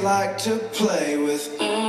like to play with.